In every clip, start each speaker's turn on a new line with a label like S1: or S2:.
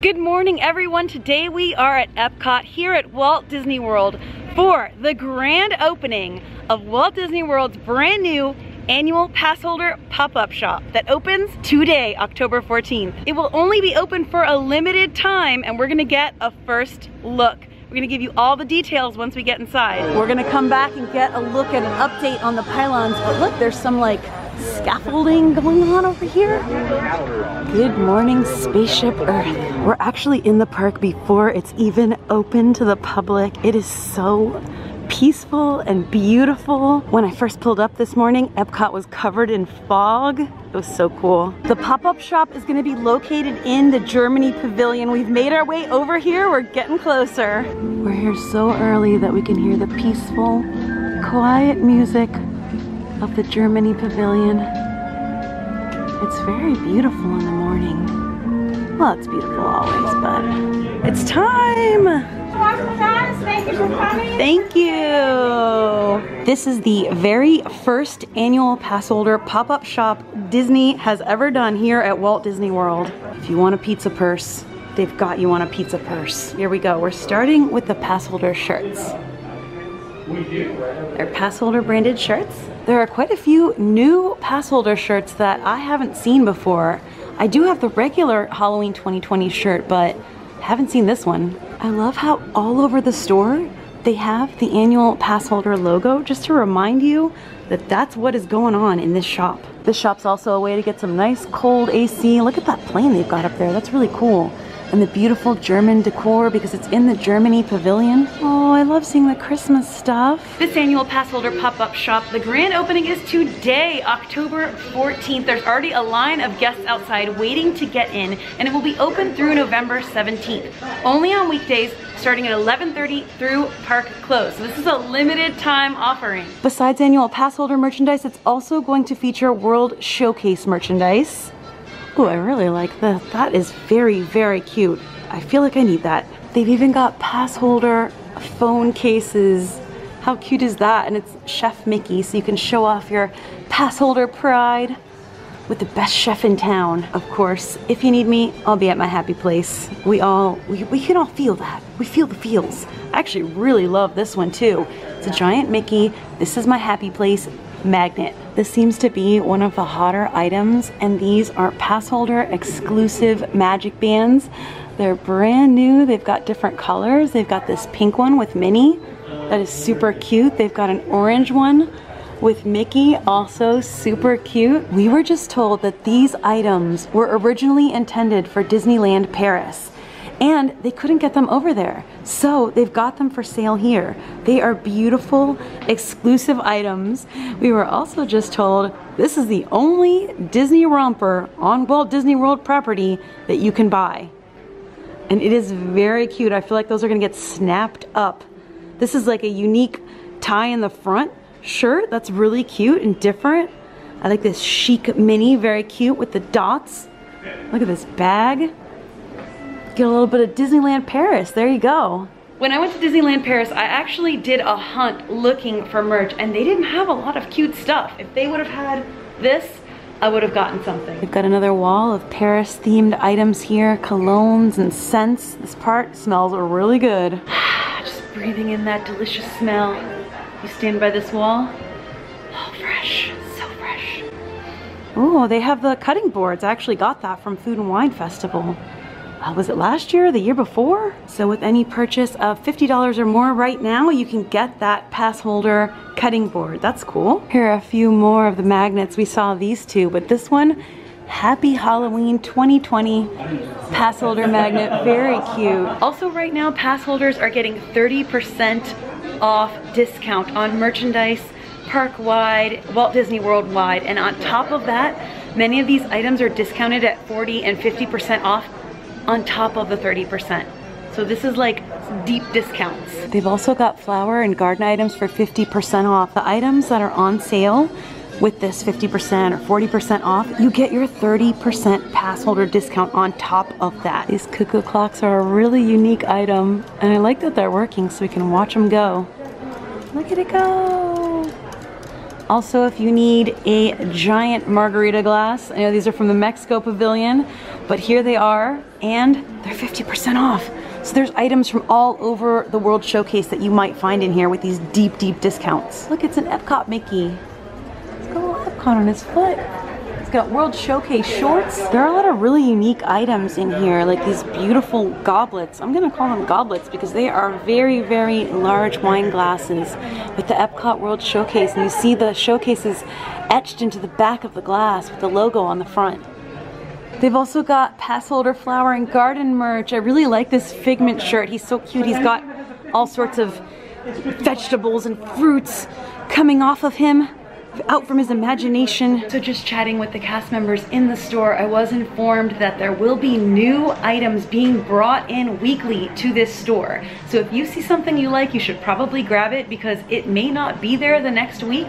S1: Good morning everyone. Today we are at Epcot here at Walt Disney World for the grand opening of Walt Disney World's brand new annual pass holder pop-up shop that opens today, October 14th. It will only be open for a limited time and we're gonna get a first look. We're gonna give you all the details once we get inside. We're gonna come back and get a look at an update on the pylons, but look, there's some like scaffolding going on over here. Good morning, Spaceship Earth. We're actually in the park before it's even open to the public. It is so peaceful and beautiful. When I first pulled up this morning, Epcot was covered in fog. It was so cool. The pop-up shop is gonna be located in the Germany Pavilion. We've made our way over here. We're getting closer. We're here so early that we can hear the peaceful, quiet music of the Germany Pavilion. It's very beautiful in the morning. Well, it's beautiful always, but it's time! Thank you! This is the very first annual pass holder pop-up shop Disney has ever done here at Walt Disney World. If you want a pizza purse, they've got you on a pizza purse. Here we go. We're starting with the They're passholder branded shirts. There are quite a few new passholder shirts that I haven't seen before. I do have the regular Halloween 2020 shirt, but haven't seen this one. I love how all over the store they have the annual passholder logo just to remind you that that's what is going on in this shop. This shop's also a way to get some nice cold AC. Look at that plane they've got up there. That's really cool and the beautiful German decor because it's in the Germany Pavilion. Oh, I love seeing the Christmas stuff. This annual pass holder pop-up shop, the grand opening is today, October 14th. There's already a line of guests outside waiting to get in and it will be open through November 17th. Only on weekdays starting at 11.30 through park close. So this is a limited time offering. Besides annual pass holder merchandise, it's also going to feature World Showcase merchandise. Oh, I really like that. That is very, very cute. I feel like I need that. They've even got pass holder phone cases. How cute is that? And it's Chef Mickey, so you can show off your pass holder pride with the best chef in town. Of course, if you need me, I'll be at my happy place. We all, we, we can all feel that. We feel the feels. I actually really love this one too. It's a giant Mickey. This is my happy place magnet. This seems to be one of the hotter items and these are pass holder exclusive magic bands. They're brand new. They've got different colors. They've got this pink one with Minnie that is super cute. They've got an orange one with Mickey, also super cute. We were just told that these items were originally intended for Disneyland Paris and they couldn't get them over there. So they've got them for sale here. They are beautiful, exclusive items. We were also just told this is the only Disney romper on Walt Disney World property that you can buy. And it is very cute. I feel like those are gonna get snapped up. This is like a unique tie in the front shirt that's really cute and different. I like this chic Minnie, very cute with the dots. Look at this bag. Get a little bit of Disneyland Paris. There you go. When I went to Disneyland Paris, I actually did a hunt looking for merch and they didn't have a lot of cute stuff. If they would have had this, I would have gotten something. We've got another wall of Paris themed items here, colognes and scents. This part smells really good. Just breathing in that delicious smell. You stand by this wall, oh fresh, so fresh. Oh, they have the cutting boards. I actually got that from Food and Wine Festival uh, was it last year the year before? So with any purchase of $50 or more right now, you can get that pass holder cutting board. That's cool. Here are a few more of the magnets. We saw these two, but this one, Happy Halloween 2020 pass holder magnet, very cute. Also right now, pass holders are getting 30% off discount on merchandise park-wide, Walt Disney World wide, and on top of that, many of these items are discounted at 40 and 50% off on top of the 30%. So this is like deep discounts. They've also got flower and garden items for 50% off. The items that are on sale with this 50% or 40% off, you get your 30% pass holder discount on top of that. These cuckoo clocks are a really unique item and I like that they're working so we can watch them go. Look at it go. Also, if you need a giant margarita glass, I know these are from the Mexico Pavilion, but here they are, and they're 50% off. So there's items from all over the World Showcase that you might find in here with these deep, deep discounts. Look, it's an Epcot Mickey. It's got a little Epcot on his foot. It's got World Showcase shorts. There are a lot of really unique items in here, like these beautiful goblets. I'm gonna call them goblets because they are very, very large wine glasses with the Epcot World Showcase. And you see the showcases etched into the back of the glass with the logo on the front. They've also got pass holder flower and garden merch. I really like this Figment shirt. He's so cute. He's got all sorts of vegetables and fruits coming off of him out from his imagination. So just chatting with the cast members in the store, I was informed that there will be new items being brought in weekly to this store. So if you see something you like, you should probably grab it because it may not be there the next week.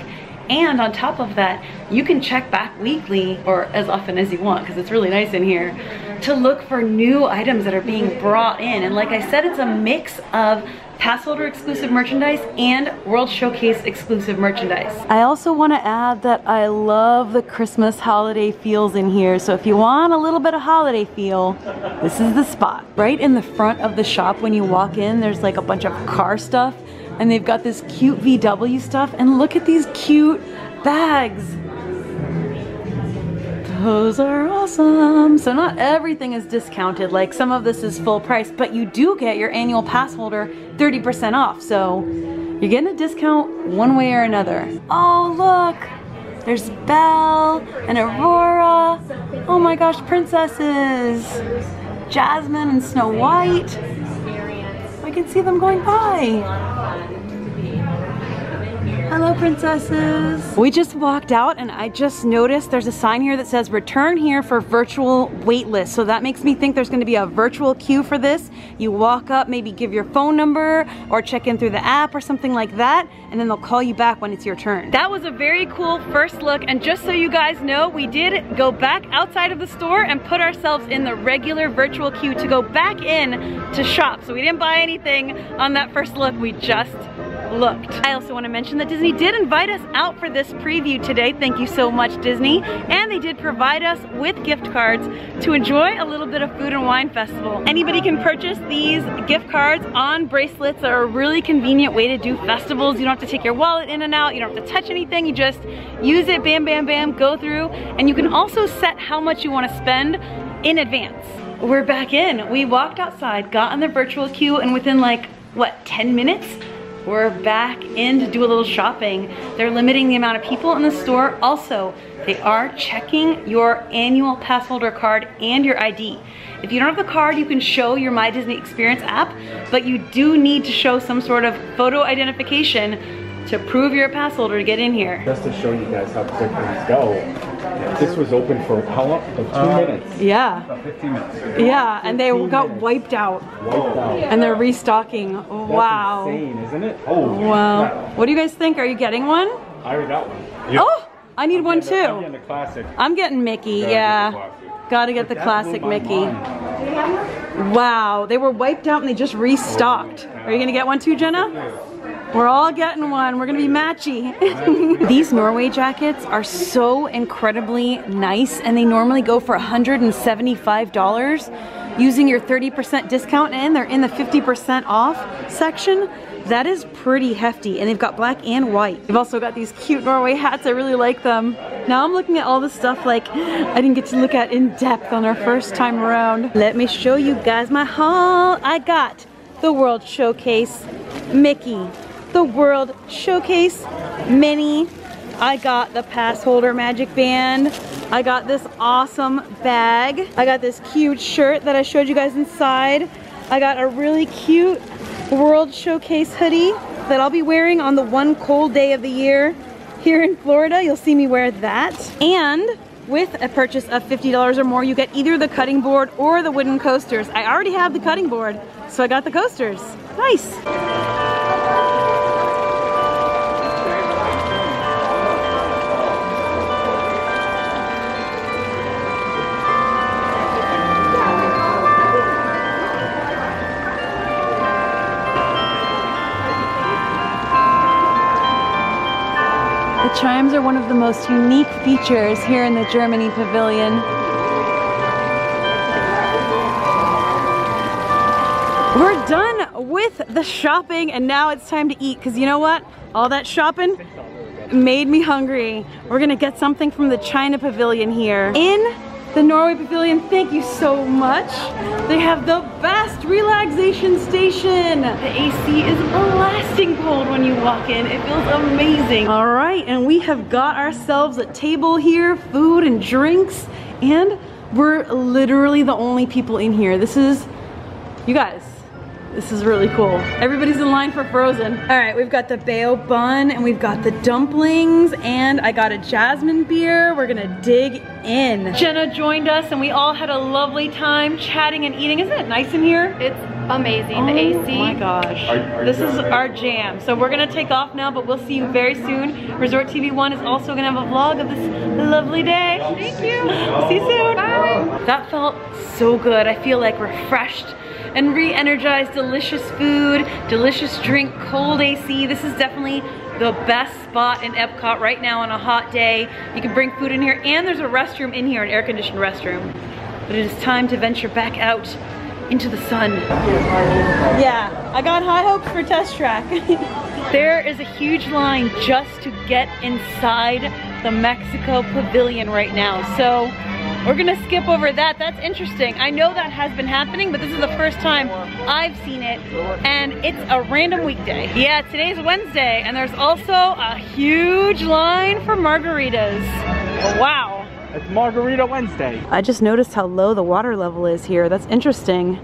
S1: And on top of that, you can check back weekly or as often as you want because it's really nice in here to look for new items that are being brought in. And like I said, it's a mix of pass holder exclusive merchandise and World Showcase exclusive merchandise. I also want to add that I love the Christmas holiday feels in here. So if you want a little bit of holiday feel, this is the spot. Right in the front of the shop when you walk in, there's like a bunch of car stuff and they've got this cute VW stuff and look at these cute bags. Those are awesome. So not everything is discounted, like some of this is full price, but you do get your annual pass holder 30% off. So you're getting a discount one way or another. Oh, look, there's Belle and Aurora. Oh my gosh, princesses. Jasmine and Snow White. I can see them going by. Hello, princesses. We just walked out and I just noticed there's a sign here that says return here for virtual waitlist. So that makes me think there's gonna be a virtual queue for this. You walk up, maybe give your phone number or check in through the app or something like that, and then they'll call you back when it's your turn. That was a very cool first look. And just so you guys know, we did go back outside of the store and put ourselves in the regular virtual queue to go back in to shop. So we didn't buy anything on that first look. We just looked. I also want to mention that Disney did invite us out for this preview today. Thank you so much, Disney. And they did provide us with gift cards to enjoy a little bit of Food and Wine Festival. Anybody can purchase these gift cards on bracelets that are a really convenient way to do festivals. You don't have to take your wallet in and out. You don't have to touch anything. You just use it, bam, bam, bam, go through. And you can also set how much you want to spend in advance. We're back in. We walked outside, got on the virtual queue, and within like, what, 10 minutes? We're back in to do a little shopping. They're limiting the amount of people in the store. Also, they are checking your annual pass holder card and your ID. If you don't have the card, you can show your My Disney Experience app, but you do need to show some sort of photo identification to prove you're a pass holder to get in here.
S2: Just to show you guys how quick things go, this was open for how long? Two
S3: Uh,
S2: minutes.
S1: Yeah,
S3: About 15 minutes.
S1: yeah, and they
S2: 15
S1: got
S2: minutes.
S1: wiped out
S2: Wiped out.
S1: and they're restocking.
S2: That's
S1: Wow.
S2: insane, isn't it? Oh,
S1: Wow.
S2: crap.
S1: What do you guys think? Are you getting one?
S2: I already got one.
S1: Oh, I need one
S2: I'm getting the- I'm getting the classic.
S1: I'm getting Mickey,
S2: Gotta
S1: yeah.
S2: get the classic.
S1: Gotta get the classic Mickey. Wow, they were wiped out and they just restocked. Are you gonna get one too, Jenna? We're all getting one. We're gonna be matchy. These Norway jackets are so incredibly nice and they normally go for $175 using your 30% discount and they're in the 50% off section. That is pretty hefty and they've got black and white. They've also got these cute Norway hats. I really like them. Now I'm looking at all the stuff like I didn't get to look at in depth on our first time around. Let me show you guys my haul. I got the World Showcase Mickey, the World Showcase Minnie. I got the pass holder magic band. I got this awesome bag. I got this cute shirt that I showed you guys inside. I got a really cute World Showcase hoodie that I'll be wearing on the one cold day of the year here in Florida. You'll see me wear that. And with a purchase of $50 or more, you get either the cutting board or the wooden coasters. I already have the cutting board, so I got the coasters. Nice. Chimes are one of the most unique features here in the Germany Pavilion. We're done with the shopping and now it's time to eat because you know what? All that shopping made me hungry. We're gonna get something from the China Pavilion here. In the Norway Pavilion, thank you so much. They have the best relaxation station. The AC is blasting cold when you walk in. It feels amazing. All right, and we have got ourselves a table here, food and drinks, and we're literally the only people in here. This is, you guys, this is really cool. Everybody's in line for Frozen. All right, we've got the bao bun and we've got the dumplings and I got a jasmine beer. We're gonna dig in. Jenna joined us and we all had a lovely time chatting and eating. Isn't it nice in here?
S3: It's amazing,
S1: oh
S3: the AC.
S1: Oh my gosh.
S2: Are- are
S1: this
S2: you
S1: is our jam. So we're gonna take off now, but we'll see you very soon. Resort TV 1 is also gonna have a vlog of this lovely day. Thank you. See you soon. Bye. That felt so good. I feel like refreshed and re-energized, delicious food, delicious drink, cold AC. This is definitely the best spot in Epcot right now on a hot day. You can bring food in here and there's a restroom in here, an air-conditioned restroom. But it is time to venture back out into the sun. Yeah, I got high hopes for Test Track. there is a huge line just to get inside the Mexico Pavilion right now. So we're gonna skip over that. That's interesting. I know that has been happening, but this is the first time I've seen it, and it's a random weekday. Yeah, today's Wednesday, and there's also a huge line for margaritas. Wow.
S2: It's Margarita Wednesday.
S1: I just noticed how low the water level is here. That's interesting.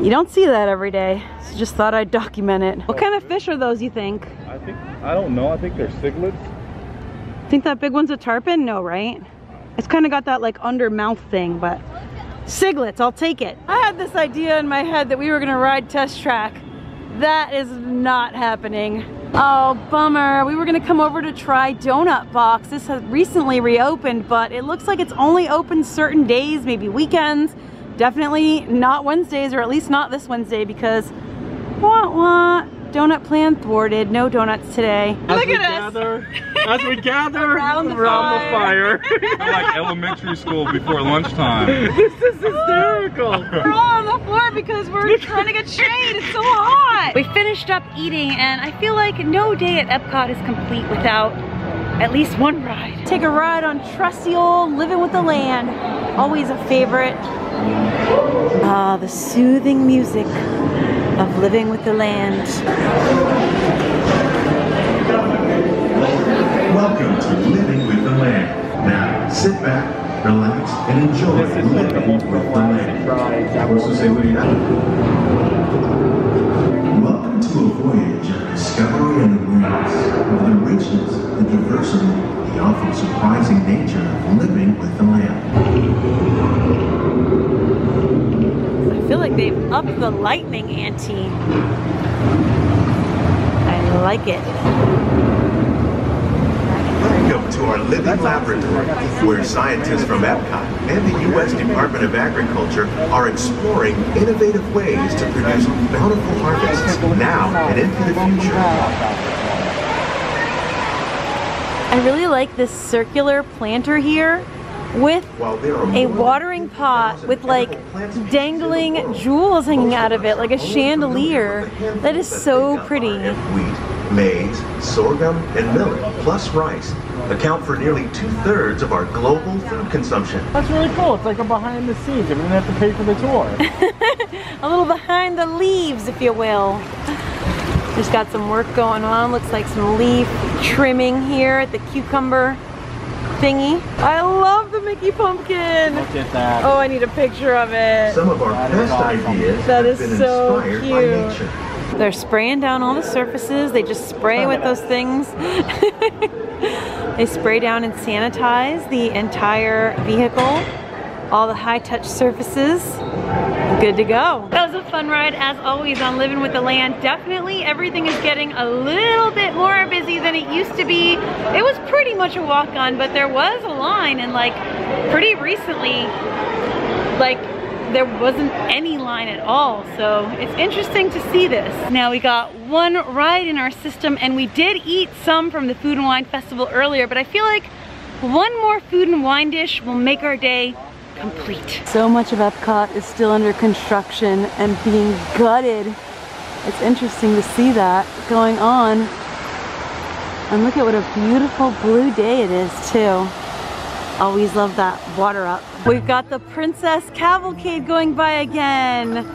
S1: You don't see that every day, so just thought I'd document it. What kind of fish are those, you think?
S2: I think, I don't know, I think they're cichlids.
S1: Think that big one's a tarpon? No, right? It's kind of got that like under mouth thing, but ciglets, I'll take it. I had this idea in my head that we were gonna ride test track. That is not happening. Oh, bummer. We were gonna come over to try Donut Box. This has recently reopened, but it looks like it's only open certain days, maybe weekends. Definitely not Wednesdays, or at least not this Wednesday because wah wah. Donut plan thwarted. No donuts today.
S2: As
S1: Look
S2: we
S1: at us.
S2: gather, as we gather
S1: Around
S2: around,
S1: the
S2: the fire.
S4: like elementary school before lunchtime.
S2: this is hysterical.
S1: We're all on the floor because we're trying to get shade. It's so hot. We finished up eating and I feel like no day at Epcot is complete without at least one ride. Take a ride on trusty old Living with the Land. Always a favorite. Ah, the soothing music of Living with the Land.
S5: Welcome to Living with the Land. Now, sit back, relax, and enjoy
S2: This is like the
S5: Living
S2: most
S5: with the
S2: relaxing
S5: Land.
S2: ride
S5: You're to say what you. Welcome to a voyage of discovery and awareness of the richness, the diversity, the often surprising nature of living with the land.
S1: I feel like they've upped the lightning ante. I like it.
S5: Welcome to our living laboratory, where scientists from Epcot and the U.S. Department of Agriculture are exploring innovative ways to produce bountiful harvests now and into the future.
S1: I really like this circular planter here with
S5: While there are
S1: a watering pot with like
S5: edible plant species in the
S1: dangling jewels hanging out of it, like a
S5: of us are only
S1: chandelier.
S5: familiar with the handful
S1: That is so pretty.
S5: Wheat, maize, sorghum, and millet, plus rice, account for nearly two-thirds of our global food consumption.
S2: That's really cool. It's like a behind the scenes. You don't have to pay for the tour.
S1: A little behind the leaves, if you will. Just got some work going on. Looks like some leaf trimming here at the cucumber thingy. I love the Mickey pumpkin.
S2: Look at that.
S1: Oh, I need a picture of it.
S5: Some of our
S2: That is
S5: best
S2: awesome.
S5: ideas
S1: That
S5: have
S1: is
S5: been
S1: so cute. They're spraying down all the surfaces. They just spray with those things. they spray down and sanitize the entire vehicle, all the high touch surfaces. Good to go. That was a fun ride as always on Living with the Land. Definitely everything is getting a little bit more busy than it used to be. It was pretty much a walk on, but there was a line and like pretty recently, like there wasn't any line at all. So it's interesting to see this. Now we got one ride in our system and we did eat some from the Food and Wine Festival earlier, but I feel like one more food and wine dish will make our day complete. So much of Epcot is still under construction and being gutted. It's interesting to see that going on. And look at what a beautiful blue day it is too. Always love that water up. We've got the Princess Cavalcade going by again.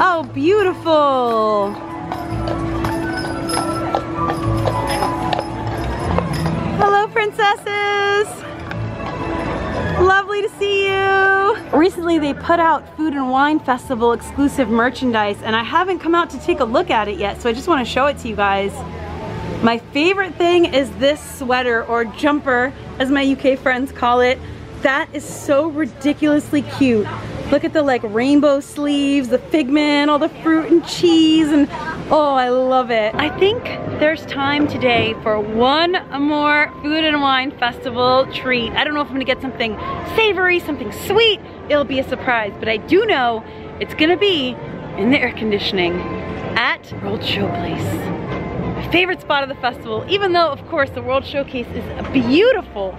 S1: Oh, beautiful. Hello, princesses. Lovely to see you. Recently, they put out Food and Wine Festival exclusive merchandise, and I haven't come out to take a look at it yet, so I just want to show it to you guys. My favorite thing is this sweater or jumper, as my UK friends call it. That is so ridiculously cute. Look at the like rainbow sleeves, the figment, all the fruit and cheese, and oh, I love it. I think there's time today for one more Food and Wine Festival treat. I don't know if I'm gonna get something savory, something sweet. It'll be a surprise, but I do know it's gonna be in the air conditioning at World Showplace my favorite spot of the festival, even though of course the World Showcase is beautiful.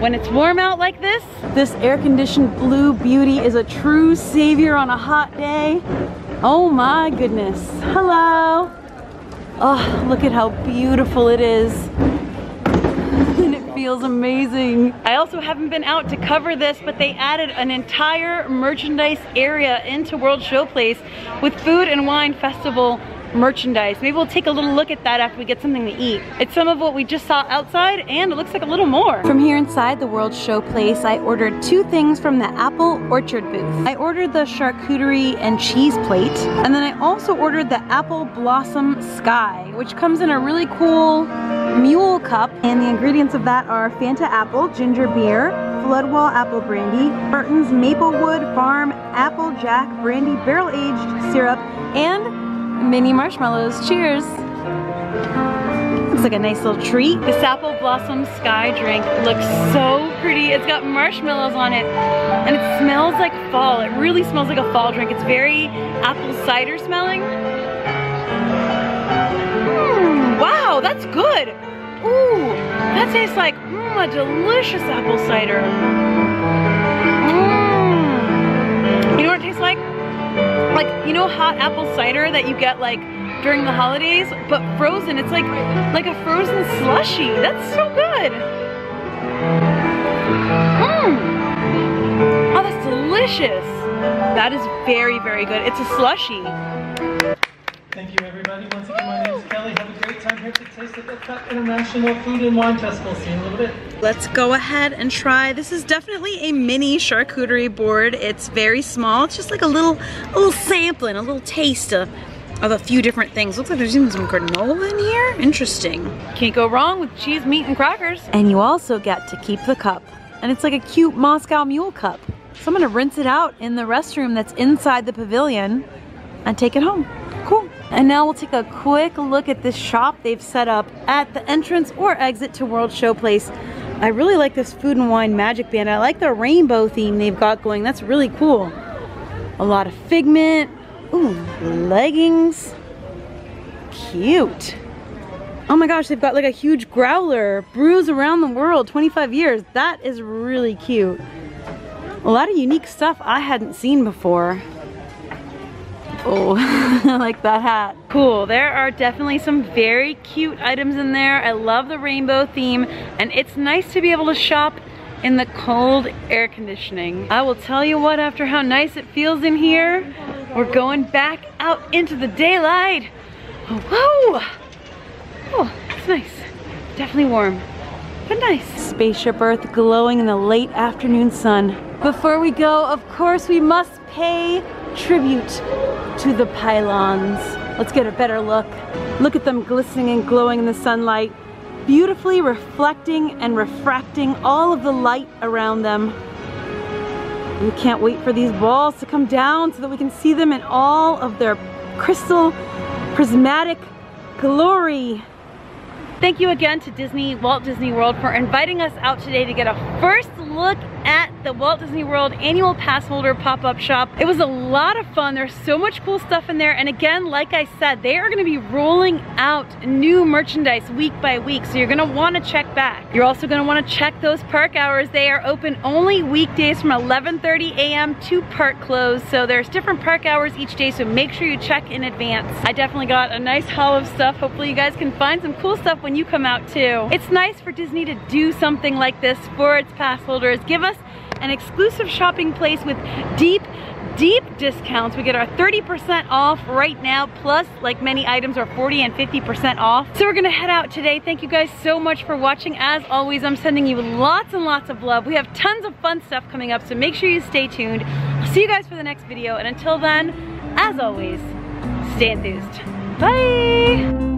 S1: When it's warm out like this, this air-conditioned blue beauty is a true savior on a hot day. Oh my goodness. Hello. Oh, look at how beautiful it is. and it feels amazing. I also haven't been out to cover this, but they added an entire merchandise area into World Showplace with Food and Wine Festival merchandise. Maybe we'll take a little look at that after we get something to eat. It's some of what we just saw outside and it looks like a little more. From here inside the World Showplace, I ordered two things from the Apple Orchard booth. I ordered the charcuterie and cheese plate and then I also ordered the Apple Blossom Sky which comes in a really cool mule cup and the ingredients of that are Fanta Apple, ginger beer, Floodwall Apple Brandy, Burton's Maplewood Farm Apple Jack Brandy Barrel Aged Syrup, and mini marshmallows. Cheers! Looks like a nice little treat. This apple blossom sky drink looks so pretty. It's got marshmallows on it and it smells like fall. It really smells like a fall drink. It's very apple cider smelling. Mm, wow, that's good. Ooh, that tastes like mm, a delicious apple cider. Like, you know hot apple cider that you get like during the holidays, but frozen. It's like, like a frozen slushy. That's so good. Mmm. Oh, that's delicious. That is very, very good. It's a slushy.
S3: Thank you, everybody. Once again, my name is Kelly. Have a great time here at the Taste of International Food and Wine Festival. See you in a little bit.
S1: Let's go ahead and try. This is definitely a mini charcuterie board. It's very small. It's just like a little, a little sampling, a little taste of, of a few different things. Looks like there's even some granola in here. Interesting. Can't go wrong with cheese, meat, and crackers. And you also get to keep the cup. And it's like a cute Moscow Mule cup. So I'm gonna rinse it out in the restroom that's inside the pavilion and take it home. Cool. And now we'll take a quick look at this shop they've set up at the entrance or exit to World Showplace. I really like this Food and Wine Magic Band. I like the rainbow theme they've got going. That's really cool. A lot of figment. Ooh, leggings. Cute. Oh my gosh, they've got like a huge growler. Brews around the world, 25 years. That is really cute. A lot of unique stuff I hadn't seen before. Oh, I like that hat. Cool, there are definitely some very cute items in there. I love the rainbow theme and it's nice to be able to shop in the cold air conditioning. I will tell you what, after how nice it feels in here, we're going back out into the daylight. Oh, whoa! Oh, it's nice. Definitely warm, but nice. Spaceship Earth glowing in the late afternoon sun. Before we go, of course, we must pay tribute to the pylons. Let's get a better look. Look at them glistening and glowing in the sunlight, beautifully reflecting and refracting all of the light around them. We can't wait for these balls to come down so that we can see them in all of their crystal prismatic glory. Thank you again to Disney, Walt Disney World for inviting us out today to get a first look at the Walt Disney World annual pass holder pop-up shop. It was a lot of fun. There's so much cool stuff in there. And again, like I said, they are gonna be rolling out new merchandise week by week. So you're gonna wanna check back. You're also gonna wanna check those park hours. They are open only weekdays from 11.30 a.m. to park close. So there's different park hours each day. So make sure you check in advance. I definitely got a nice haul of stuff. Hopefully you guys can find some cool stuff when you come out too. It's nice for Disney to do something like this for its pass holders. Give us an exclusive shopping place with deep, deep discounts. We get our 30% off right now, plus like many items are 40 and 50% off. So we're gonna head out today. Thank you guys so much for watching. As always, I'm sending you lots and lots of love. We have tons of fun stuff coming up, so make sure you stay tuned. I'll see you guys for the next video, and until then, as always, stay enthused. Bye!